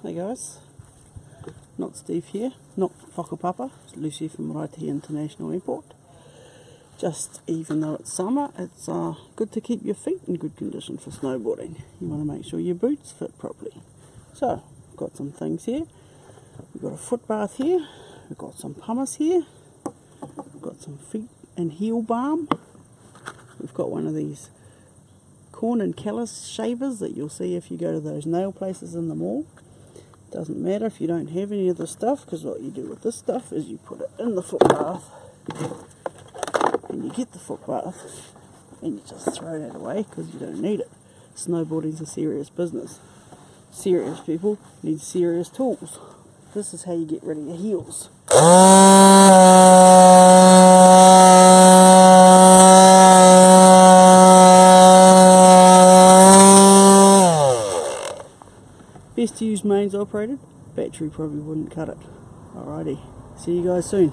Hey guys, not Steve here, not Whakapapa, it's Lucy from Raitea International Airport. Just even though it's summer, it's uh, good to keep your feet in good condition for snowboarding. You want to make sure your boots fit properly. So, got some things here. We've got a foot bath here, we've got some pumice here, we've got some feet and heel balm. We've got one of these corn and callus shavers that you'll see if you go to those nail places in the mall. Doesn't matter if you don't have any of the stuff because what you do with this stuff is you put it in the foot bath and you get the foot bath and you just throw that away because you don't need it. Snowboarding's a serious business. Serious people need serious tools. This is how you get rid of your heels. Best to use mains operated. Battery probably wouldn't cut it. Alrighty. See you guys soon.